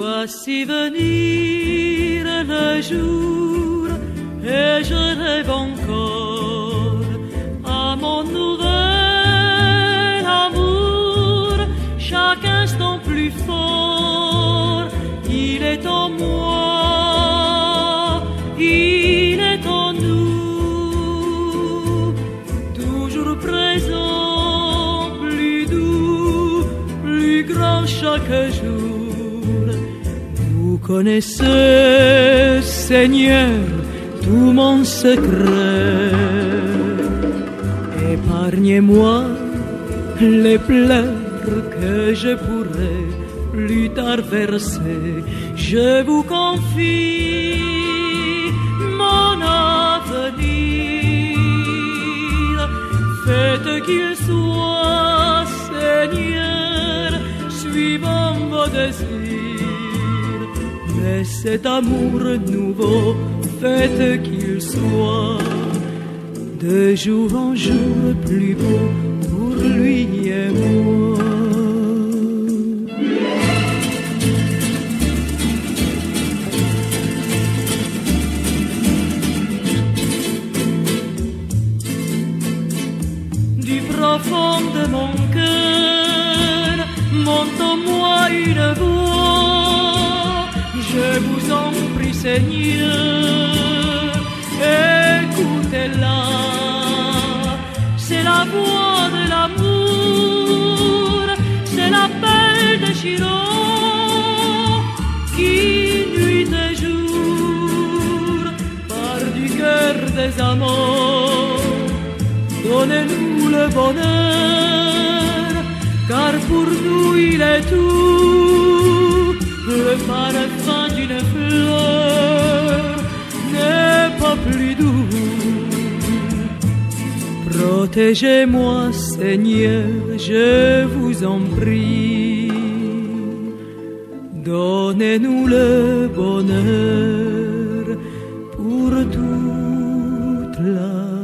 Voici venir le jour et je rêve encore à mon nouvel amour. Chaque instant plus fort, il est en moi, il est en nous, toujours présent, plus doux, plus grand chaque jour. Connaissez, Seigneur, tout mon secret. Épargnez-moi les pleurs que je pourrais plus tard verser. Je vous confie mon avenir. Faites qu'il soit, Seigneur, suivant vos désirs. Cet amour nouveau, faites qu'il soit de jour en jour plus beau pour lui et moi. Du profond de mon cœur Seigneur, écoutez-la. C'est la voix de l'amour, c'est l'appel de Chiron qui nuit et jour part du cœur des amants. Donnez-nous le bonheur, car pour nous il est tout. Le parfum d'une fleur Protégez-moi, Seigneur, je vous en prie. Donnez-nous le bonheur pour toute la